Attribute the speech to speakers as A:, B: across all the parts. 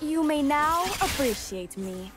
A: You may now appreciate me.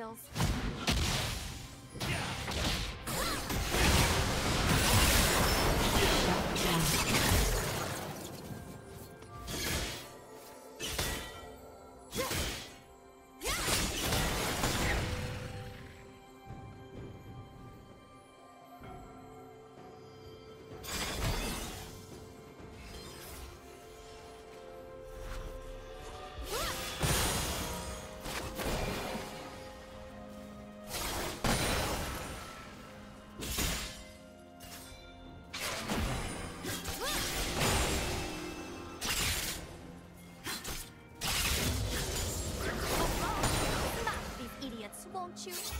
A: Imbeciles. Won't you?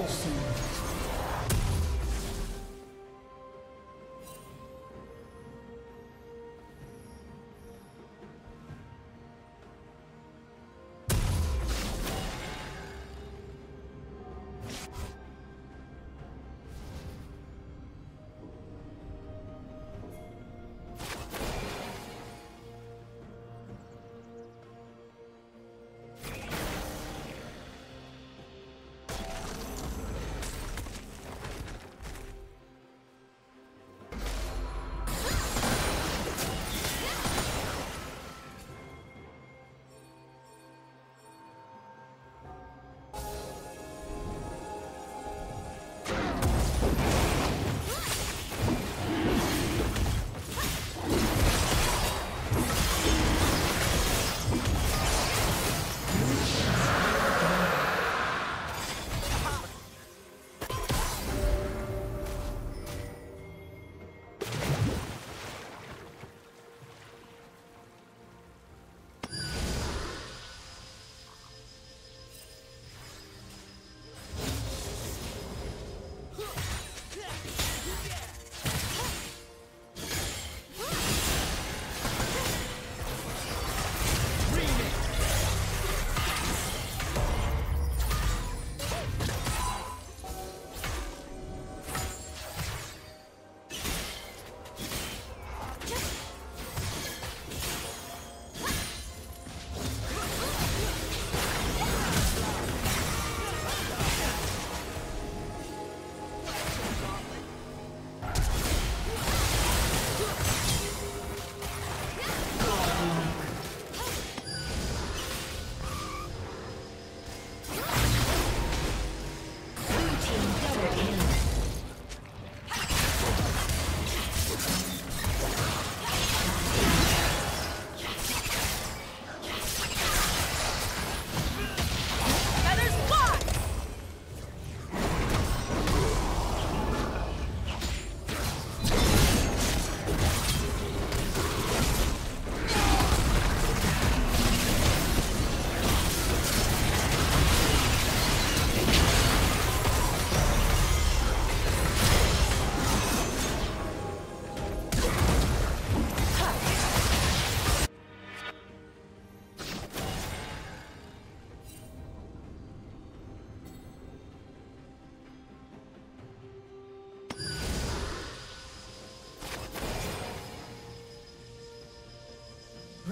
B: Paulson.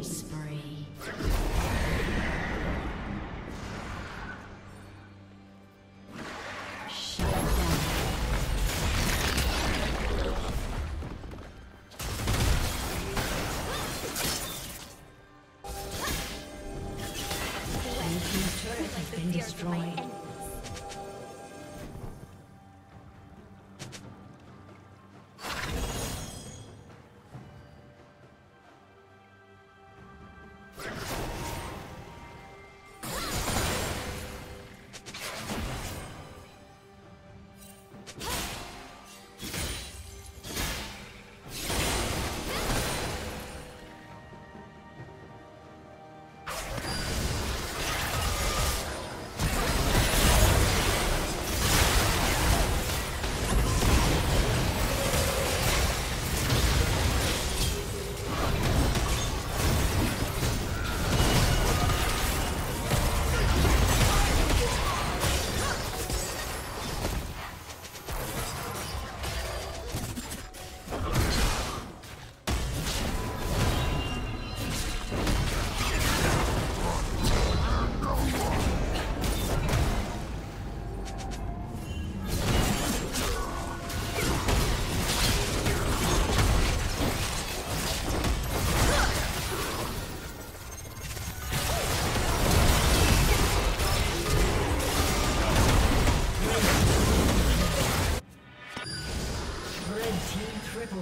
B: Spree.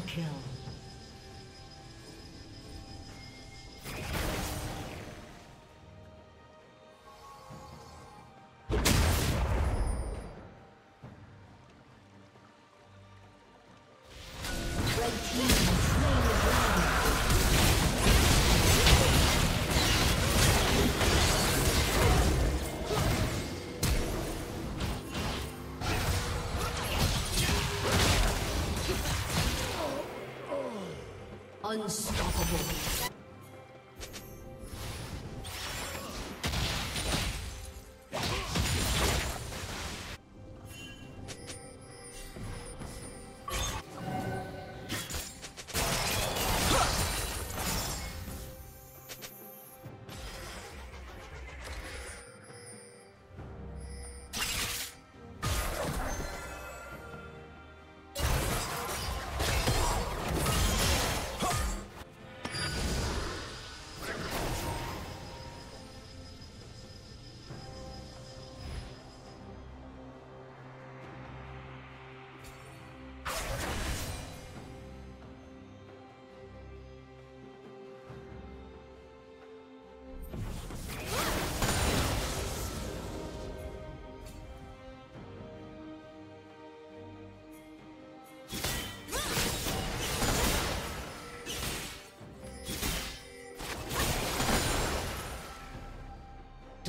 B: Triple kill. Unstoppable.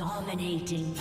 B: Dominating.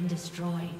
B: Been destroyed.